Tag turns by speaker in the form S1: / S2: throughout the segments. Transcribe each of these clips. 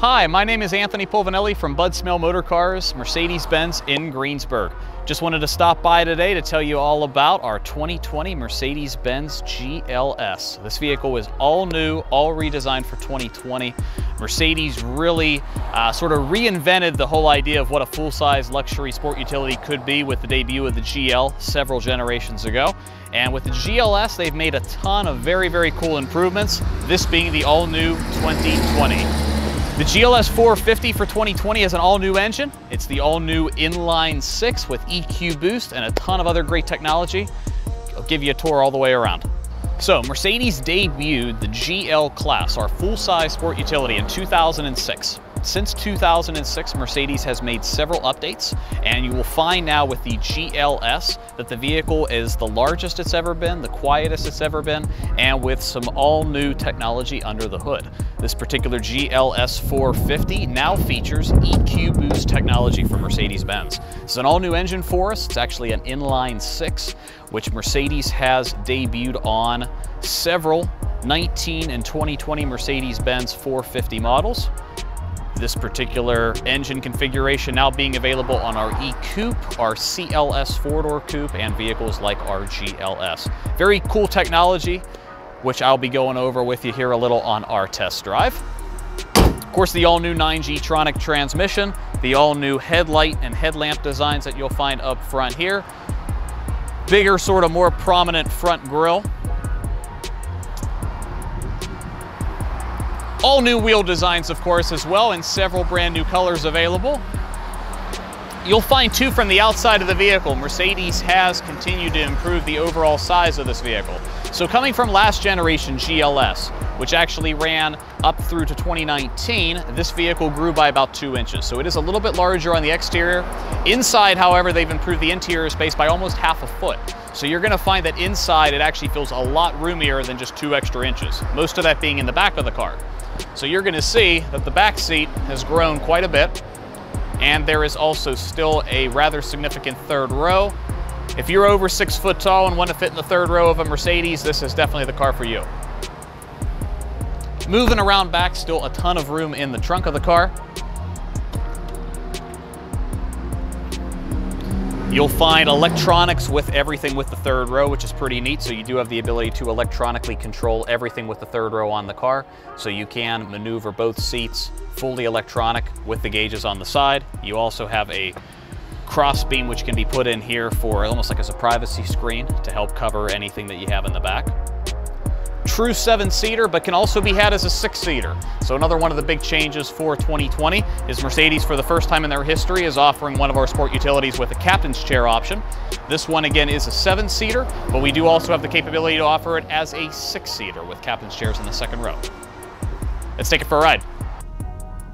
S1: Hi, my name is Anthony Pulvinelli from Bud Smail Motor Cars, Mercedes-Benz in Greensburg. Just wanted to stop by today to tell you all about our 2020 Mercedes-Benz GLS. This vehicle is all new, all redesigned for 2020. Mercedes really uh, sort of reinvented the whole idea of what a full-size luxury sport utility could be with the debut of the GL several generations ago. And with the GLS, they've made a ton of very, very cool improvements, this being the all-new 2020. The GLS 450 for 2020 has an all-new engine. It's the all-new inline six with EQ boost and a ton of other great technology. I'll give you a tour all the way around. So Mercedes debuted the GL class, our full-size sport utility in 2006. Since 2006, Mercedes has made several updates, and you will find now with the GLS that the vehicle is the largest it's ever been, the quietest it's ever been, and with some all new technology under the hood. This particular GLS 450 now features EQ Boost technology from Mercedes-Benz. It's an all new engine for us. It's actually an inline six, which Mercedes has debuted on several 19 and 2020 Mercedes-Benz 450 models. This particular engine configuration now being available on our E-Coupe, our CLS four-door coupe, and vehicles like our GLS. Very cool technology, which I'll be going over with you here a little on our test drive. Of course, the all-new 9G-tronic transmission, the all-new headlight and headlamp designs that you'll find up front here. Bigger, sort of more prominent front grille. All new wheel designs, of course, as well, and several brand new colors available. You'll find two from the outside of the vehicle. Mercedes has continued to improve the overall size of this vehicle. So coming from last generation GLS, which actually ran up through to 2019, this vehicle grew by about two inches. So it is a little bit larger on the exterior. Inside, however, they've improved the interior space by almost half a foot. So you're gonna find that inside it actually feels a lot roomier than just two extra inches, most of that being in the back of the car. So you're gonna see that the back seat has grown quite a bit and there is also still a rather significant third row. If you're over six foot tall and want to fit in the third row of a Mercedes, this is definitely the car for you. Moving around back, still a ton of room in the trunk of the car. You'll find electronics with everything with the third row, which is pretty neat. So you do have the ability to electronically control everything with the third row on the car. So you can maneuver both seats fully electronic with the gauges on the side. You also have a cross beam which can be put in here for almost like as a privacy screen to help cover anything that you have in the back true seven-seater, but can also be had as a six-seater. So another one of the big changes for 2020 is Mercedes, for the first time in their history, is offering one of our sport utilities with a captain's chair option. This one, again, is a seven-seater, but we do also have the capability to offer it as a six-seater with captain's chairs in the second row. Let's take it for a ride.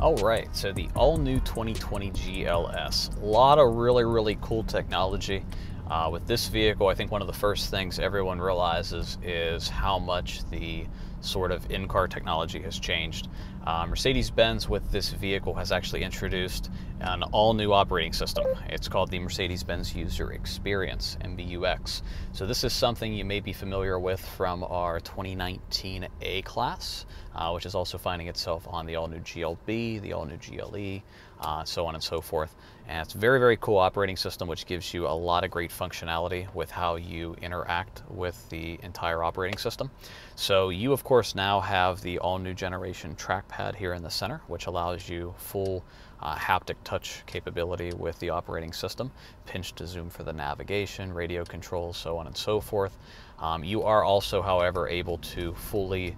S1: All right, so the all-new 2020 GLS. A lot of really, really cool technology. Uh, with this vehicle, I think one of the first things everyone realizes is how much the sort of in-car technology has changed. Uh, Mercedes-Benz with this vehicle has actually introduced an all-new operating system. It's called the Mercedes-Benz User Experience, MBUX. So this is something you may be familiar with from our 2019 A-Class, uh, which is also finding itself on the all-new GLB, the all-new GLE, uh, so on and so forth. And it's a very, very cool operating system, which gives you a lot of great functionality with how you interact with the entire operating system. So you, of course, now have the all-new generation trackpad here in the center, which allows you full uh, haptic touch capability with the operating system, pinch to zoom for the navigation, radio controls, so on and so forth. Um, you are also, however, able to fully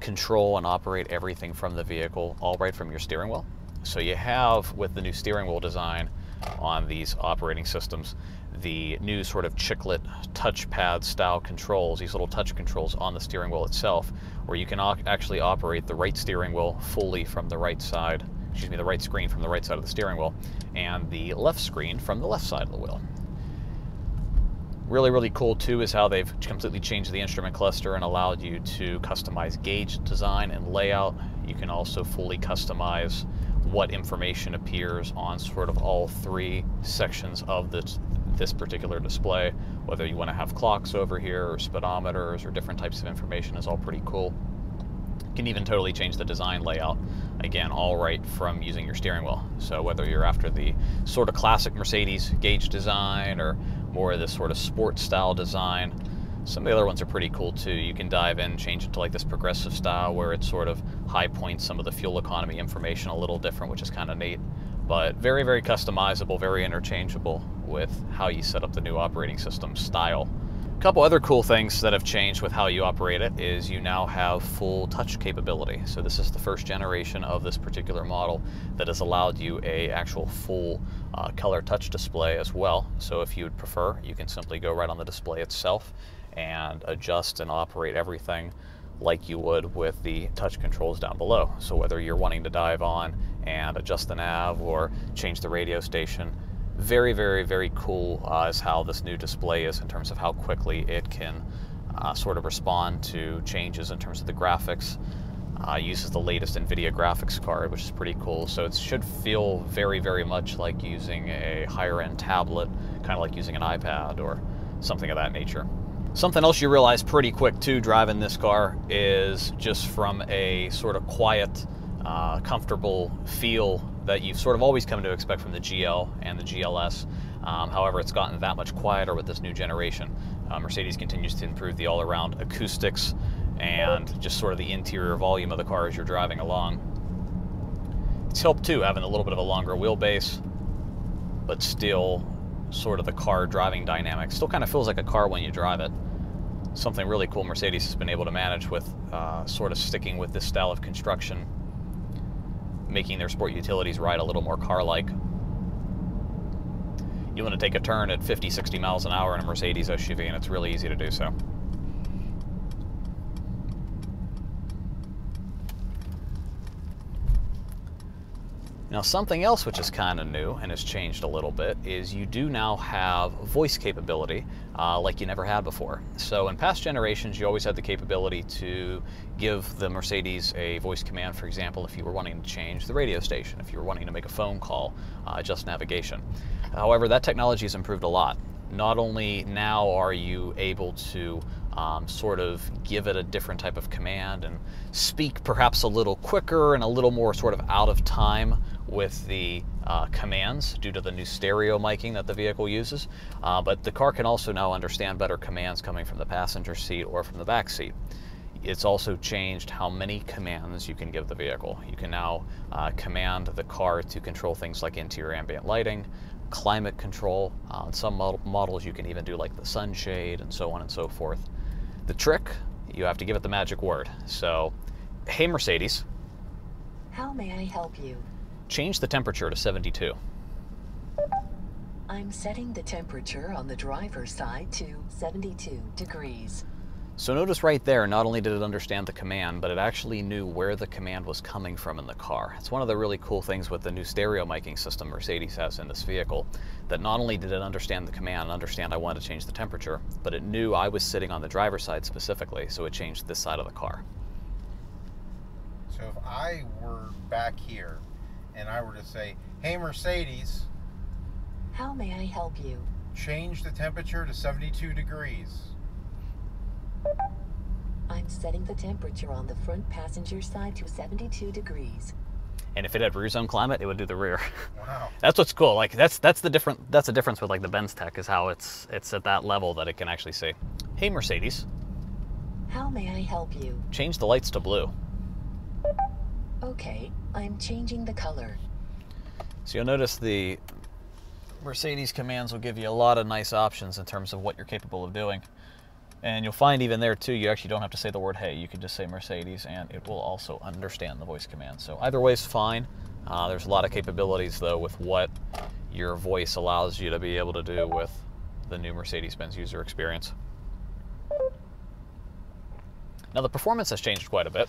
S1: control and operate everything from the vehicle, all right from your steering wheel. So you have, with the new steering wheel design on these operating systems, the new sort of chiclet touchpad style controls, these little touch controls on the steering wheel itself, where you can actually operate the right steering wheel fully from the right side, excuse me, the right screen from the right side of the steering wheel, and the left screen from the left side of the wheel. Really, really cool too is how they've completely changed the instrument cluster and allowed you to customize gauge design and layout. You can also fully customize what information appears on sort of all three sections of this, this particular display. Whether you want to have clocks over here or speedometers or different types of information is all pretty cool. can even totally change the design layout again all right from using your steering wheel so whether you're after the sort of classic mercedes gauge design or more of this sort of sport style design some of the other ones are pretty cool too you can dive in change it to like this progressive style where it sort of high points some of the fuel economy information a little different which is kind of neat but very very customizable very interchangeable with how you set up the new operating system style a couple other cool things that have changed with how you operate it is you now have full touch capability. So this is the first generation of this particular model that has allowed you a actual full uh, color touch display as well. So if you would prefer, you can simply go right on the display itself and adjust and operate everything like you would with the touch controls down below. So whether you're wanting to dive on and adjust the nav or change the radio station, very, very, very cool uh, is how this new display is in terms of how quickly it can uh, sort of respond to changes in terms of the graphics. Uh, uses the latest NVIDIA graphics card, which is pretty cool. So it should feel very, very much like using a higher end tablet, kind of like using an iPad or something of that nature. Something else you realize pretty quick too driving this car is just from a sort of quiet, uh, comfortable feel that you've sort of always come to expect from the GL and the GLS. Um, however, it's gotten that much quieter with this new generation. Uh, Mercedes continues to improve the all-around acoustics and just sort of the interior volume of the car as you're driving along. It's helped too, having a little bit of a longer wheelbase, but still sort of the car driving dynamic. Still kind of feels like a car when you drive it. Something really cool Mercedes has been able to manage with uh, sort of sticking with this style of construction making their sport utilities ride a little more car-like. You want to take a turn at 50, 60 miles an hour in a Mercedes SUV, and it's really easy to do so. Now something else which is kind of new and has changed a little bit is you do now have voice capability uh, like you never had before. So in past generations you always had the capability to give the Mercedes a voice command, for example, if you were wanting to change the radio station, if you were wanting to make a phone call, uh, adjust navigation. However, that technology has improved a lot. Not only now are you able to um, sort of give it a different type of command and speak perhaps a little quicker and a little more sort of out of time with the uh, commands due to the new stereo miking that the vehicle uses. Uh, but the car can also now understand better commands coming from the passenger seat or from the back seat. It's also changed how many commands you can give the vehicle. You can now uh, command the car to control things like interior ambient lighting, climate control. Uh, on some model models you can even do like the sunshade and so on and so forth. The trick, you have to give it the magic word. So, hey Mercedes.
S2: How may I help you?
S1: Change the temperature to 72.
S2: I'm setting the temperature on the driver's side to 72 degrees.
S1: So notice right there, not only did it understand the command, but it actually knew where the command was coming from in the car. It's one of the really cool things with the new stereo miking system Mercedes has in this vehicle, that not only did it understand the command and understand I wanted to change the temperature, but it knew I was sitting on the driver's side specifically, so it changed this side of the car.
S3: So if I were back here and I were to say, hey Mercedes,
S2: How may I help you?
S3: change the temperature to 72 degrees.
S2: I'm setting the temperature on the front passenger side to 72 degrees.
S1: And if it had rear zone climate, it would do the rear.
S3: Wow.
S1: that's what's cool. Like that's that's the different that's the difference with like the Benz Tech is how it's it's at that level that it can actually say, "Hey Mercedes,
S2: How may I help you?
S1: change the lights to blue."
S2: Okay, I'm changing the color.
S1: So you'll notice the Mercedes commands will give you a lot of nice options in terms of what you're capable of doing. And you'll find even there too, you actually don't have to say the word hey, you can just say Mercedes and it will also understand the voice command. So either way is fine. Uh, there's a lot of capabilities though with what your voice allows you to be able to do with the new Mercedes-Benz user experience. Now the performance has changed quite a bit.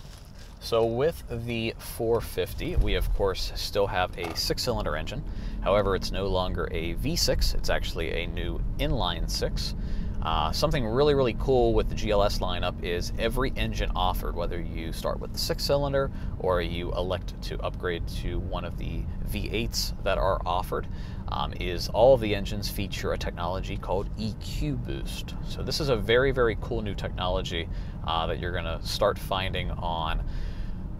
S1: So with the 450, we of course still have a six-cylinder engine. However, it's no longer a V6, it's actually a new inline six. Uh, something really, really cool with the GLS lineup is every engine offered, whether you start with the six cylinder or you elect to upgrade to one of the V8s that are offered, um, is all of the engines feature a technology called EQ Boost. So, this is a very, very cool new technology uh, that you're going to start finding on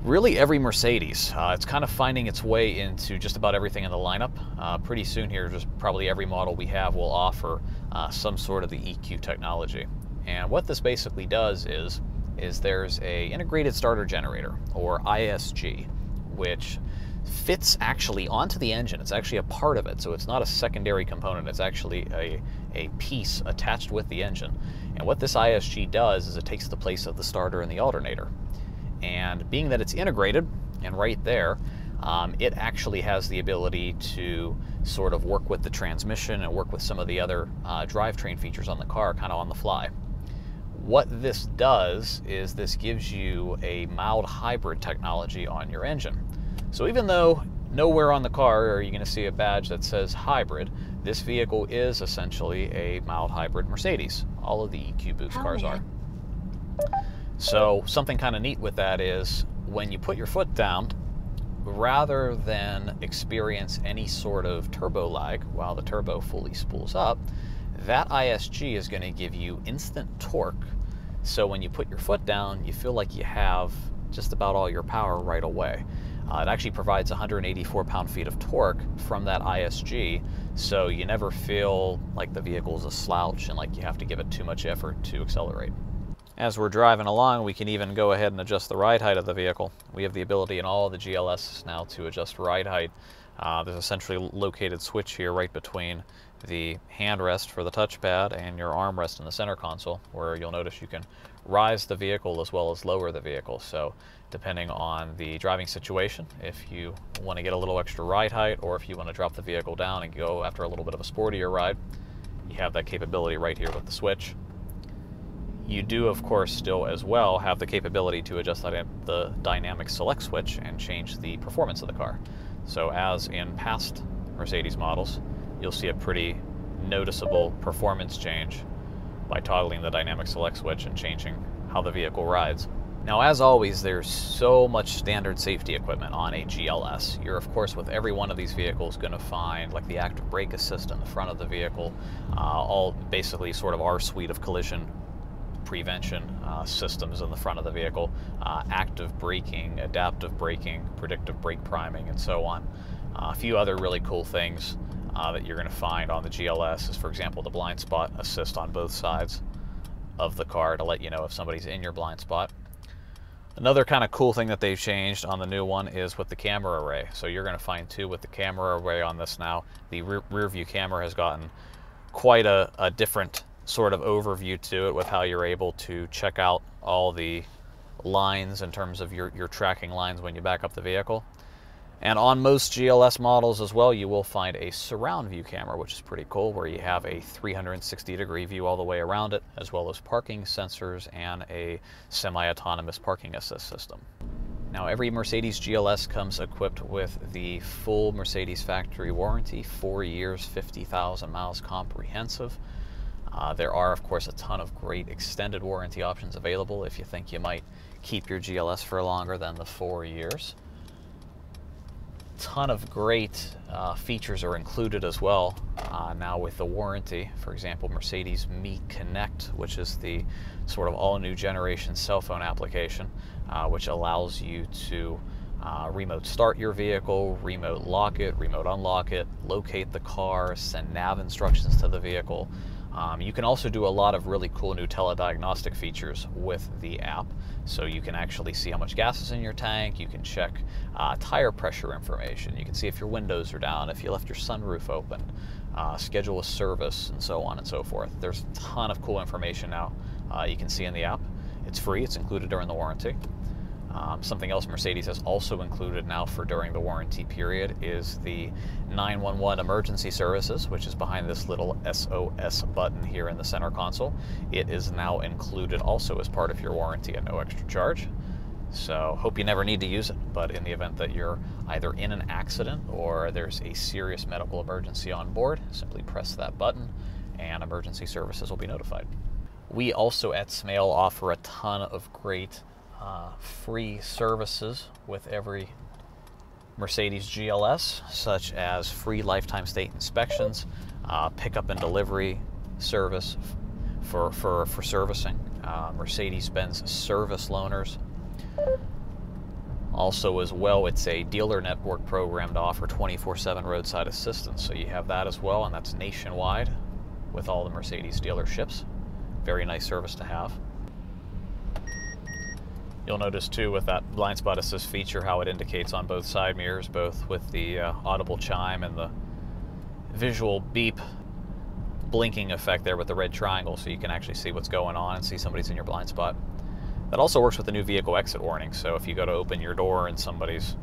S1: really every Mercedes. Uh, it's kind of finding its way into just about everything in the lineup. Uh, pretty soon here, just probably every model we have will offer uh, some sort of the EQ technology. And what this basically does is, is there's a integrated starter generator, or ISG, which fits actually onto the engine. It's actually a part of it, so it's not a secondary component. It's actually a, a piece attached with the engine. And what this ISG does is it takes the place of the starter and the alternator. And being that it's integrated and right there, um, it actually has the ability to sort of work with the transmission and work with some of the other uh, drivetrain features on the car kind of on the fly. What this does is this gives you a mild hybrid technology on your engine. So even though nowhere on the car are you going to see a badge that says hybrid, this vehicle is essentially a mild hybrid Mercedes. All of the EQ Boost cars are. So something kind of neat with that is when you put your foot down, rather than experience any sort of turbo lag while the turbo fully spools up, that ISG is going to give you instant torque. So when you put your foot down, you feel like you have just about all your power right away. Uh, it actually provides 184 pound-feet of torque from that ISG, so you never feel like the vehicle is a slouch and like you have to give it too much effort to accelerate. As we're driving along, we can even go ahead and adjust the ride height of the vehicle. We have the ability in all the GLS now to adjust ride height. Uh, there's a centrally located switch here right between the handrest for the touchpad and your armrest in the center console, where you'll notice you can rise the vehicle as well as lower the vehicle. So depending on the driving situation, if you want to get a little extra ride height or if you want to drop the vehicle down and go after a little bit of a sportier ride, you have that capability right here with the switch. You do, of course, still as well have the capability to adjust the dynamic select switch and change the performance of the car. So as in past Mercedes models, you'll see a pretty noticeable performance change by toggling the dynamic select switch and changing how the vehicle rides. Now, as always, there's so much standard safety equipment on a GLS. You're, of course, with every one of these vehicles going to find like the active brake assist in the front of the vehicle, uh, all basically sort of our suite of collision prevention uh, systems in the front of the vehicle, uh, active braking, adaptive braking, predictive brake priming, and so on. Uh, a few other really cool things uh, that you're going to find on the GLS is, for example, the blind spot assist on both sides of the car to let you know if somebody's in your blind spot. Another kind of cool thing that they've changed on the new one is with the camera array. So you're going to find too with the camera array on this now, the rear, rear view camera has gotten quite a, a different sort of overview to it with how you're able to check out all the lines in terms of your, your tracking lines when you back up the vehicle. And on most GLS models as well, you will find a surround view camera, which is pretty cool, where you have a 360 degree view all the way around it, as well as parking sensors and a semi-autonomous parking assist system. Now, every Mercedes GLS comes equipped with the full Mercedes factory warranty, four years, 50,000 miles comprehensive. Uh, there are, of course, a ton of great extended warranty options available if you think you might keep your GLS for longer than the four years. Ton of great uh, features are included as well uh, now with the warranty. For example, Mercedes Me Connect, which is the sort of all new generation cell phone application, uh, which allows you to uh, remote start your vehicle, remote lock it, remote unlock it, locate the car, send nav instructions to the vehicle. Um, you can also do a lot of really cool new telediagnostic features with the app. So you can actually see how much gas is in your tank. You can check uh, tire pressure information. You can see if your windows are down, if you left your sunroof open, uh, schedule a service, and so on and so forth. There's a ton of cool information now uh, you can see in the app. It's free. It's included during the warranty. Um, something else Mercedes has also included now for during the warranty period is the 911 emergency services, which is behind this little SOS button here in the center console. It is now included also as part of your warranty at no extra charge. So, hope you never need to use it, but in the event that you're either in an accident or there's a serious medical emergency on board, simply press that button and emergency services will be notified. We also at Smail offer a ton of great uh, free services with every Mercedes GLS, such as free lifetime state inspections, uh, pickup and delivery service for, for, for servicing, uh, Mercedes-Benz service loaners. Also, as well, it's a dealer network program to offer 24-7 roadside assistance. So you have that as well, and that's nationwide with all the Mercedes dealerships. Very nice service to have. You'll notice too with that blind spot assist feature how it indicates on both side mirrors, both with the uh, audible chime and the visual beep blinking effect there with the red triangle so you can actually see what's going on and see somebody's in your blind spot. That also works with the new vehicle exit warning, so if you go to open your door and somebody's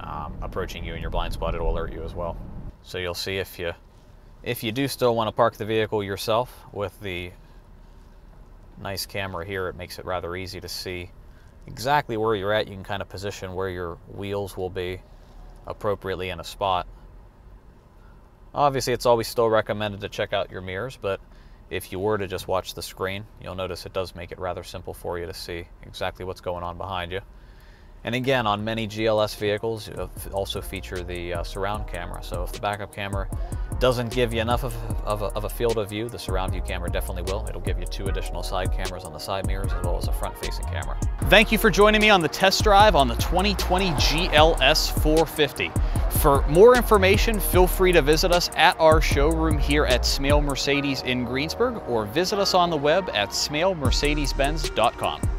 S1: um, approaching you in your blind spot, it'll alert you as well. So you'll see if you if you do still want to park the vehicle yourself with the nice camera here, it makes it rather easy to see exactly where you're at. You can kind of position where your wheels will be appropriately in a spot. Obviously, it's always still recommended to check out your mirrors, but if you were to just watch the screen, you'll notice it does make it rather simple for you to see exactly what's going on behind you. And again, on many GLS vehicles, also feature the uh, surround camera. So if the backup camera doesn't give you enough of, of, a, of, a, field of view, the surround view camera definitely will. It'll give you two additional side cameras on the side mirrors as well as a front-facing camera. Thank you for joining me on the test drive on the 2020 GLS 450. For more information, feel free to visit us at our showroom here at Smail Mercedes in Greensburg or visit us on the web at smailmercedesbenz.com.